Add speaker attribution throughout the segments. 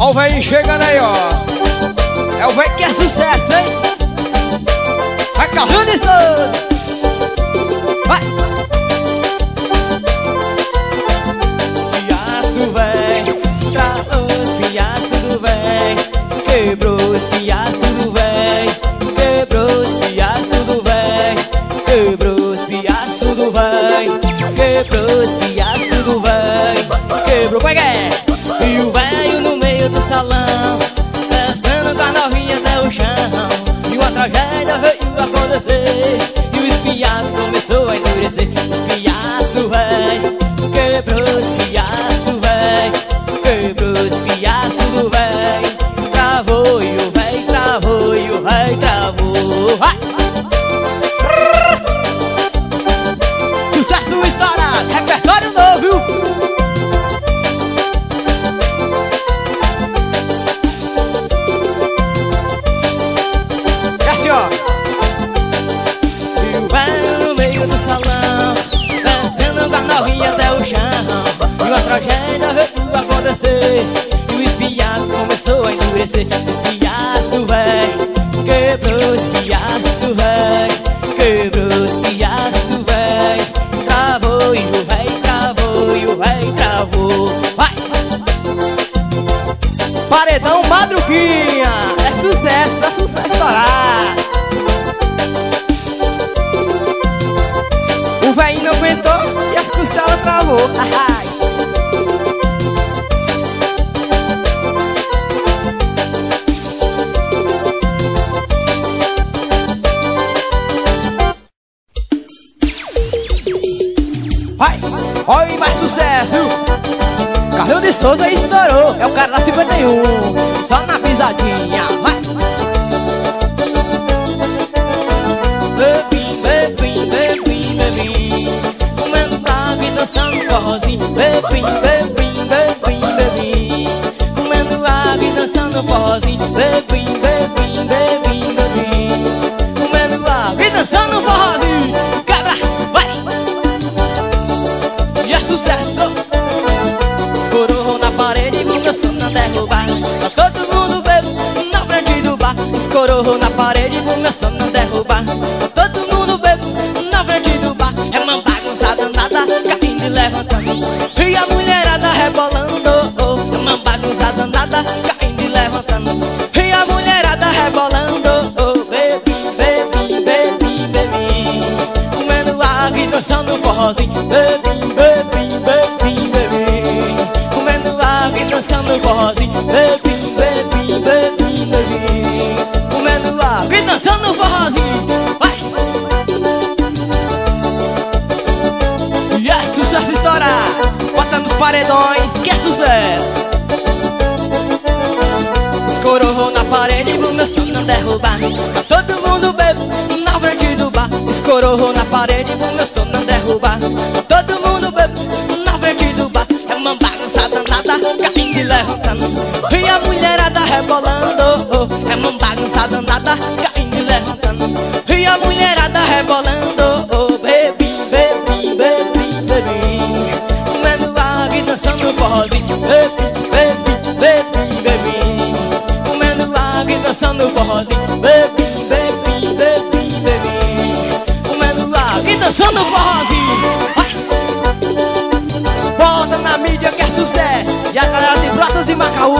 Speaker 1: Ó o velho chegando aí, ó. É o velho que é sucesso, hein? Vai, carrando isso, Vai!
Speaker 2: Fiaço, velho, tá os fiaços do velho, quebrou os do velho, quebrou os do velho, quebrou os do velho, quebrou os do velho, quebrou, como é? Kerusias Tuhan Kerusias Tuhan Travoi, uhai, travoi, uhai, travou Vai!
Speaker 1: Paredão madruquinha, É sucesso, é sucesso é estourar. O véi não aguentou e as costelas travou. na 51, só na pisadinha.
Speaker 2: rebolando Coroa na parede, meus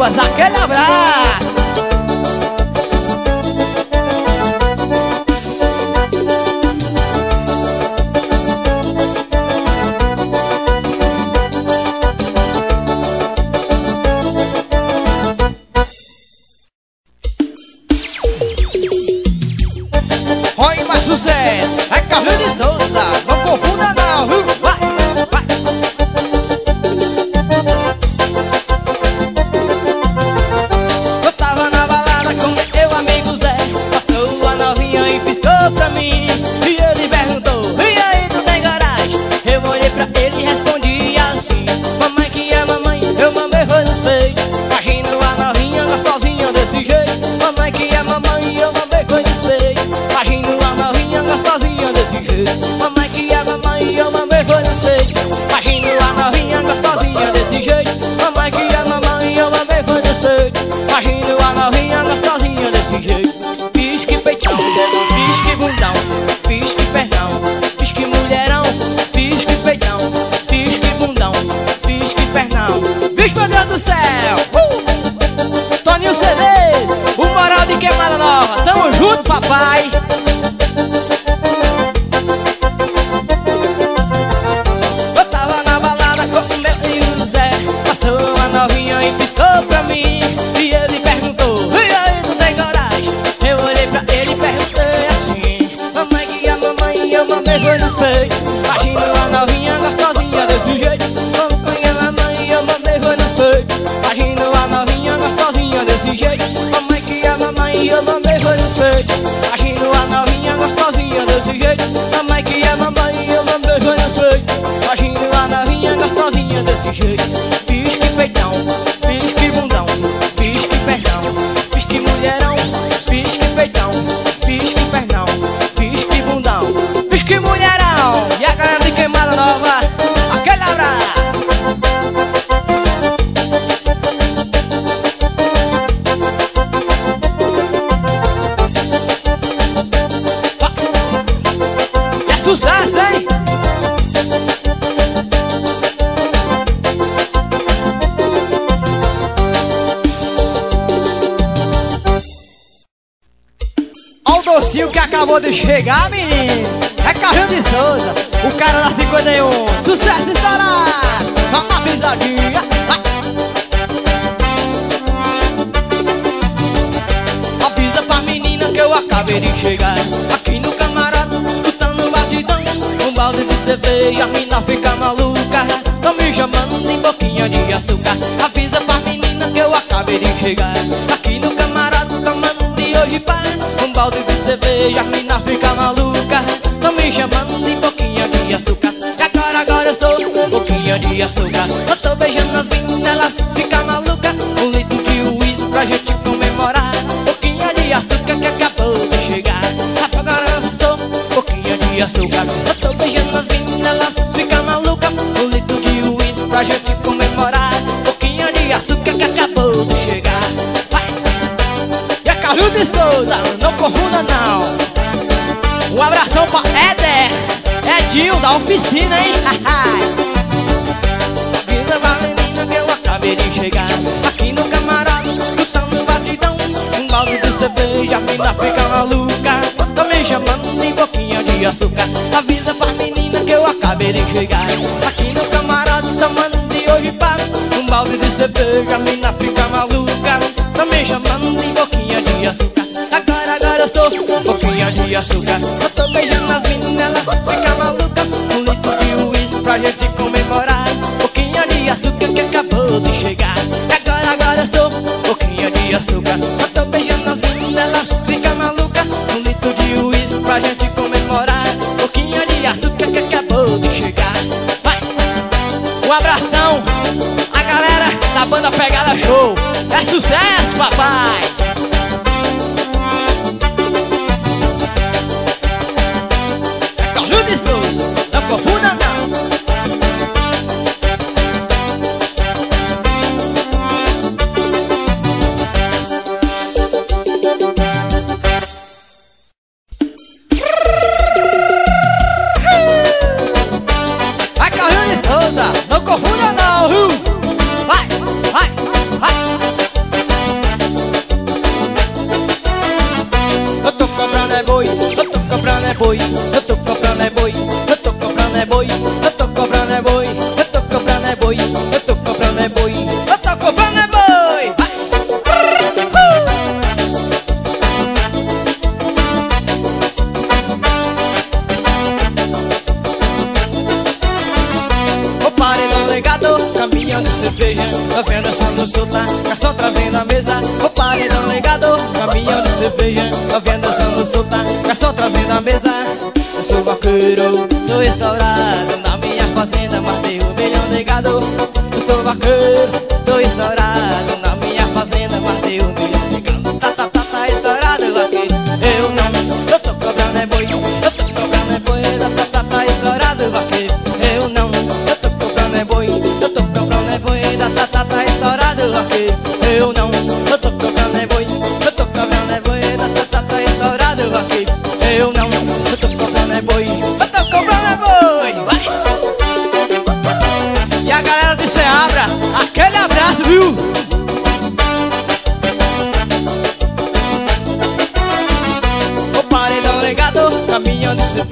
Speaker 2: vas a
Speaker 1: que labrar. Acabou de chegar, menino. É Carrinho de Souza, o cara da 51. Sucesso estourado. Só uma pisadinha.
Speaker 2: Avisa pra menina que eu acabei de chegar Aqui no camarada, escutando um batidão Um balde de cerveja, a mina fica maluca Tão me chamando de boquinha de açúcar Avisa pra menina que eu acabei de chegar Aqui no camarada, tomando de hoje pá Um balde de cerveja, a mina fica maluca. Tão me chamando de boquinha de açúcar. E agora, agora eu sou boquinha de açúcar. Eu tô beijando as meninas, elas ficam malucas Um litro de uísque pra gente comemorar. Boquinha de açúcar que acabou de chegar. Agora eu sou boquinha de açúcar
Speaker 1: não confunda não. Um abração pra Éder, Edinho da oficina, hein?
Speaker 2: Pra menina que eu acabei de chegar. Aqui no camarada, escutando batidão. Um balde de cerveja, a mina fica maluca. Tá me chamando de boquinha de açúcar. Avisa pra menina que eu acabei de chegar. Aqui no camarada, tomando de hoje para Um balde de cerveja, a mina fica maluca boquinha de açúcar Eu tô beijando caminhão de cerveja A venda só no solta, garçom trazendo a mesa O paredão caminhão de cerveja A venda só no solta, garçom trazendo a mesa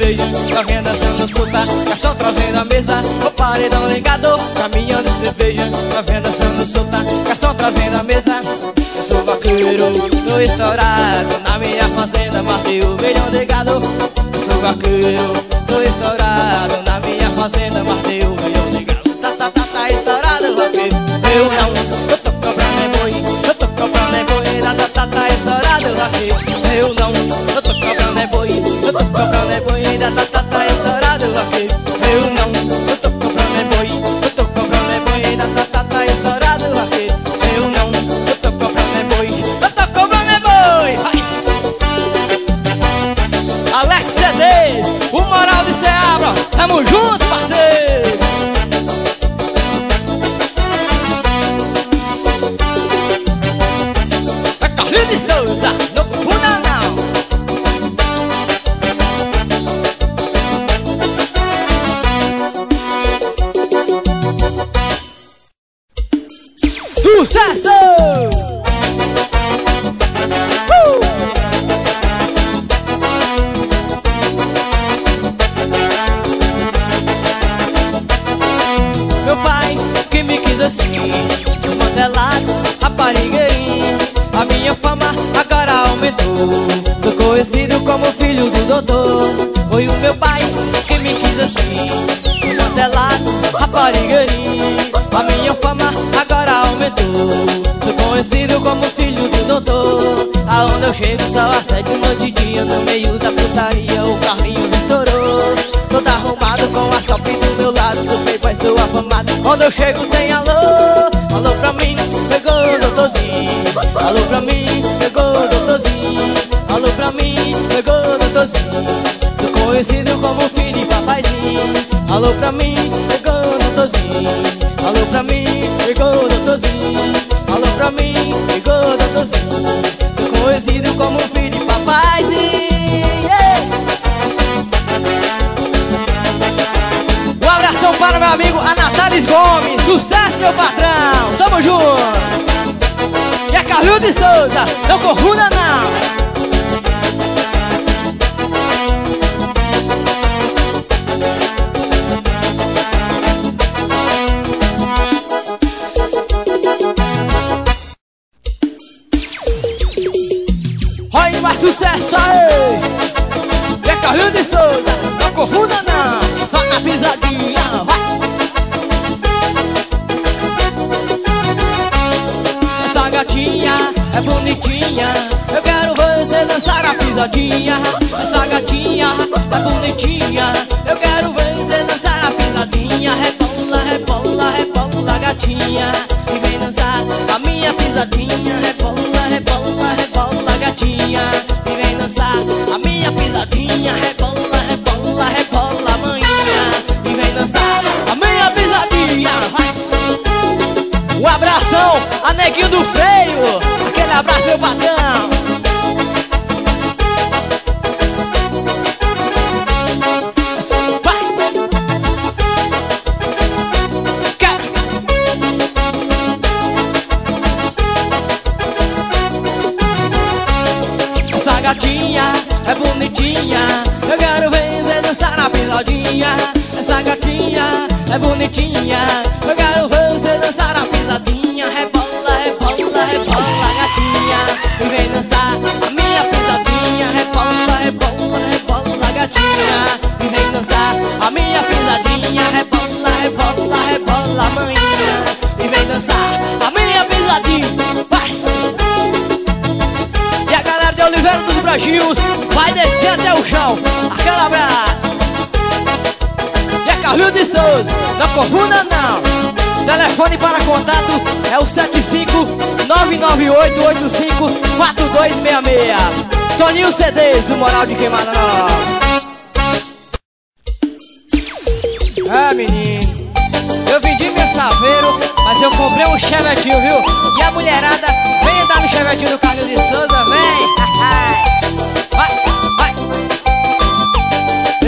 Speaker 2: cerveja Alguém dançando solta, garçom trazendo a mesa O paredão ligado, caminhão de cerveja Alguém dançando solta, garçom trazendo a mesa. Eu sou vaqueiro, tô estourado Na minha fazenda matei um milhão de gado Eu sou vaqueiro, tô estourado Na minha fazenda matei um milhão de gado Tá, tá, tá, tá estourado vaqueiro. Eu eu Sucesso! Chego só assédio noite e dia No meio da putaria o carrinho estourou. Todo arrumado com as top do meu lado Sou playboy, sou afamado Onde eu chego tem alô. Alô pra mim, pegou doutorzinho. Alô pra mim, pegou doutorzinho. Alô pra mim, pegou doutorzinho. Sou conhecido como filho de papaizinho Alô pra mim, Anatalis Gomes Sucesso, meu patrão. Tamo junto. E a Carlinhos de Souza Não confunda não abração a neguinho do freio. Aquele abraço meu patrão bonitinha Eu quero ver você dançar na pisadinha Rebola, rebola, rebola gatinha. E vem dançar a minha pisadinha Rebola, rebola, rebola gatinha. E vem dançar a minha pisadinha Rebola, rebola, rebola maninha. E vem dançar a minha pisadinha Vai! E a galera de Oliveira dos Bragios vai descer até o chão. Aquele abraço. Carlinhos de Souza, não confunda não. Telefone para contato é o 75998854266. Toninho CDs, o moral de queimada não. Ah, menino. Eu vendi meu saveiro, mas eu comprei um chevetinho, viu? E a mulherada, vem dar no chevetinho do Carlos de Souza, vem! Vai!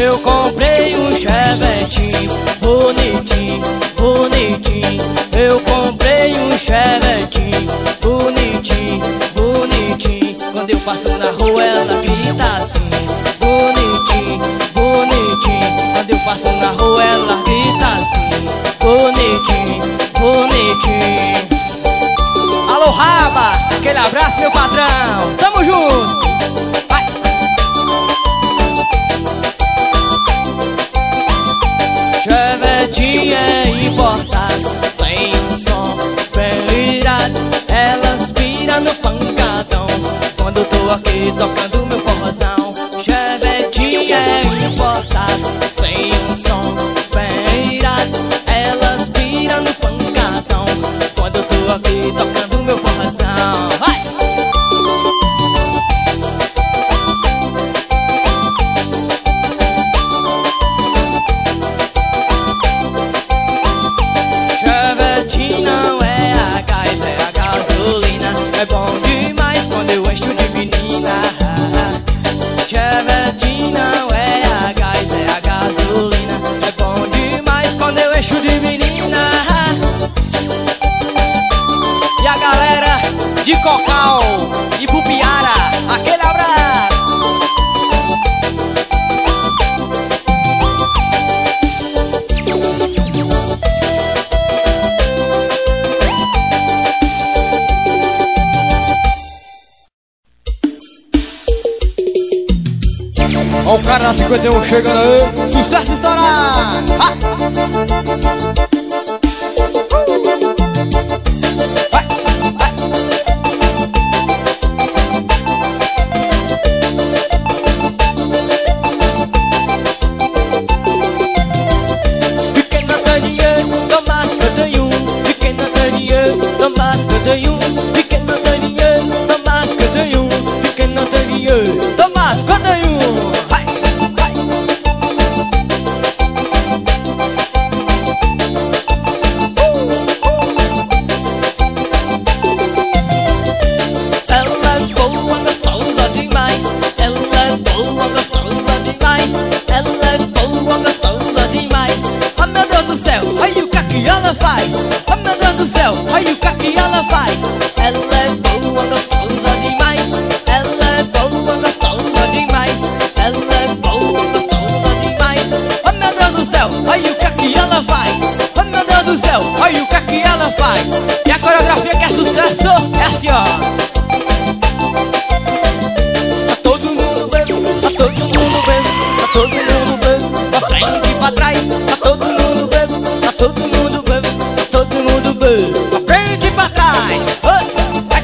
Speaker 2: Eu comprei um chevetinho bonitinho, bonitinho. Eu comprei um chevetinho bonitinho, bonitinho. Quando eu passo na rua ela grita assim Bonitinho, bonitinho. Quando eu passo na rua ela grita assim Bonitinho, bonitinho.
Speaker 1: Alô Raba, aquele abraço meu patrão.
Speaker 2: Aqui
Speaker 1: que toca 51 chegando aí. Sucesso estourado!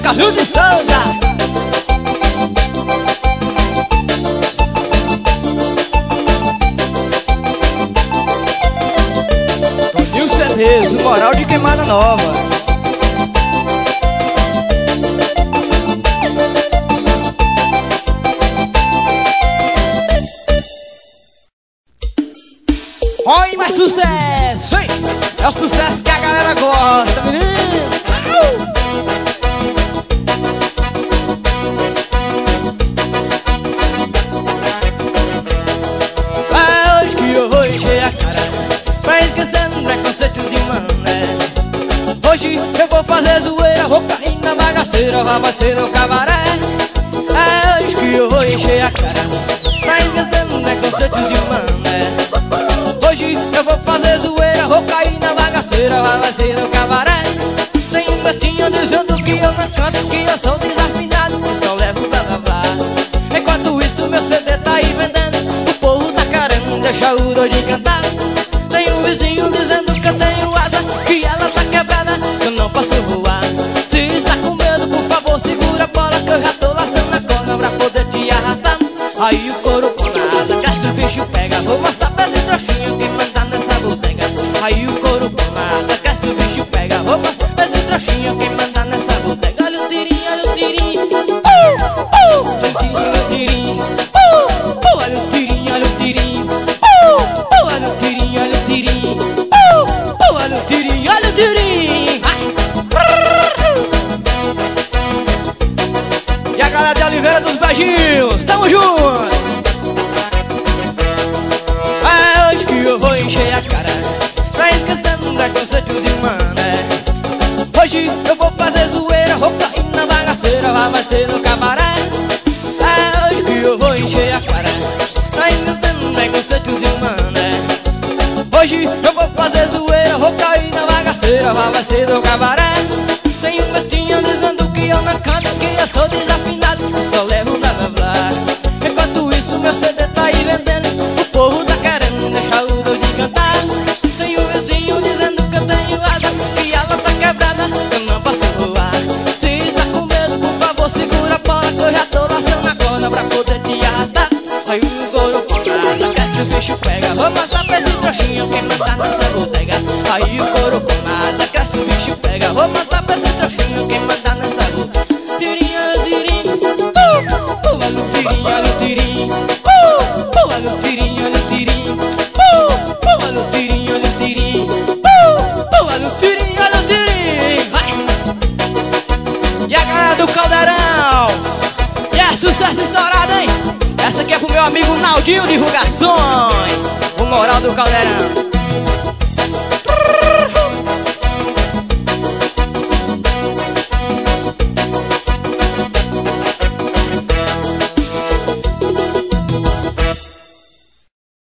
Speaker 1: Carlos de Souza Toninho Cerezo, moral de queimada nova.
Speaker 2: fazer zoeira, vou cair na bagaceira, vai ser no cabaré. É hoje que eu vou encher a cara, tá esquecendo, né, conceitos de mané. Hoje eu vou fazer zoeira, vou cair na bagaceira, vai ser no cabaré. Tem um bestinho dizendo que eu não canto, que eu sou desarmado. vai ser do gabaré Tenho um bestinho dizendo que eu não canto Que eu sou
Speaker 1: desafio